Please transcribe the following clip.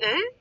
응?